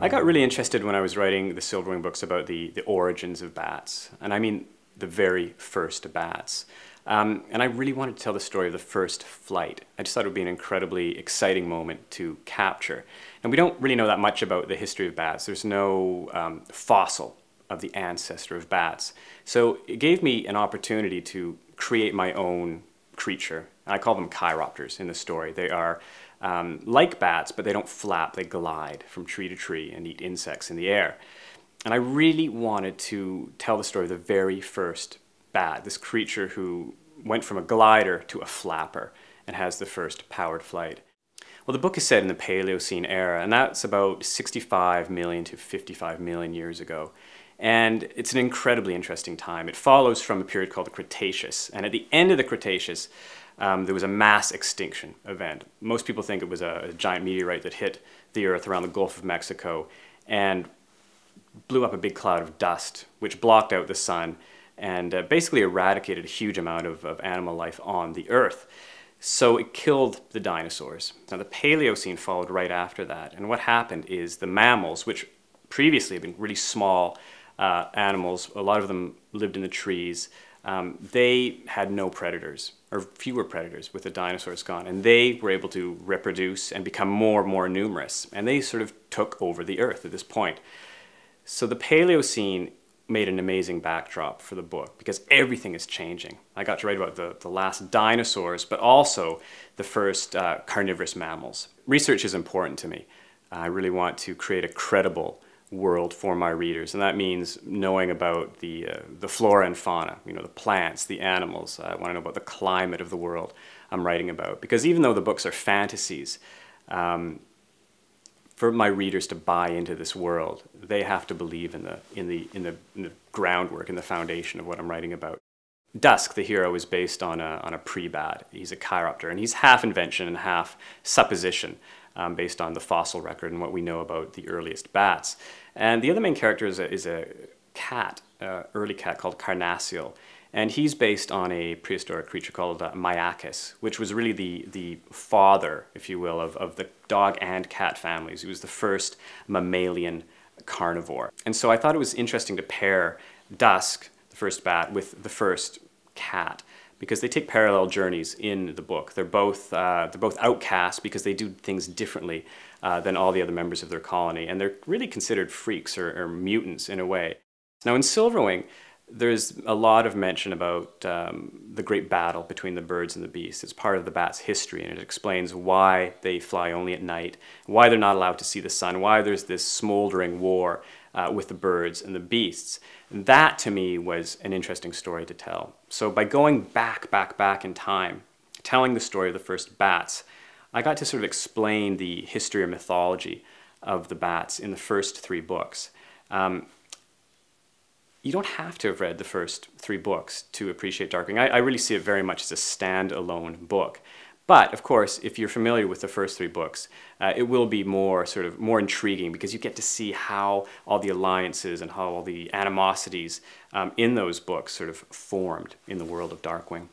I got really interested when I was writing the Silverwing books about the, the origins of bats, and I mean the very first bats. Um, and I really wanted to tell the story of the first flight. I just thought it would be an incredibly exciting moment to capture. And we don't really know that much about the history of bats. There's no um, fossil of the ancestor of bats. So it gave me an opportunity to create my own creature. And I call them chiropters in the story. They are um, like bats, but they don't flap, they glide from tree to tree and eat insects in the air. And I really wanted to tell the story of the very first bat, this creature who went from a glider to a flapper and has the first powered flight. Well, the book is set in the Paleocene era, and that's about 65 million to 55 million years ago. And it's an incredibly interesting time. It follows from a period called the Cretaceous. And at the end of the Cretaceous, um, there was a mass extinction event. Most people think it was a, a, giant meteorite that hit the Earth around the Gulf of Mexico and blew up a big cloud of dust, which blocked out the sun and uh, basically eradicated a huge amount of, of animal life on the Earth. So it killed the dinosaurs. Now the Paleocene followed right after that. And what happened is the mammals, which previously had been really small uh, animals, a lot of them lived in the trees, um, they had no predators or fewer predators with the dinosaurs gone and they were able to reproduce and become more and more numerous and they sort of took over the earth at this point. So the paleocene made an amazing backdrop for the book because everything is changing. I got to write about the, the last dinosaurs but also the first uh, carnivorous mammals. Research is important to me. I really want to create a credible world for my readers, and that means knowing about the, uh, the flora and fauna, you know, the plants, the animals. I want to know about the climate of the world I'm writing about. Because even though the books are fantasies, um, for my readers to buy into this world, they have to believe in the, in, the, in, the, in the groundwork and the foundation of what I'm writing about. Dusk, the hero, is based on a, on a pre-bat. He's a chiropter, and he's half invention and half supposition um, based on the fossil record and what we know about the earliest bats. And the other main character is a, is a cat, uh, early cat called Carnassial. And he's based on a prehistoric creature called uh, Miacis, which was really the, the father, if you will, of, of the dog and cat families. He was the first mammalian carnivore. And so I thought it was interesting to pair Dusk, the first bat, with the first cat because they take parallel journeys in the book. They're both, uh, they're both outcasts because they do things differently uh, than all the other members of their colony, and they're really considered freaks or, or mutants in a way. Now in Silverwing, there's a lot of mention about um, the great battle between the birds and the beasts. It's part of the bat's history, and it explains why they fly only at night, why they're not allowed to see the sun, why there's this smoldering war uh, with the birds and the beasts. And that, to me, was an interesting story to tell. So by going back, back, back in time, telling the story of the first bats, I got to sort of explain the history or mythology of the bats in the first three books. Um, you don't have to have read the first three books to appreciate Darkwing. I, I really see it very much as a standalone book. But of course, if you're familiar with the first three books, uh, it will be more sort of more intriguing because you get to see how all the alliances and how all the animosities um, in those books sort of formed in the world of Darkwing.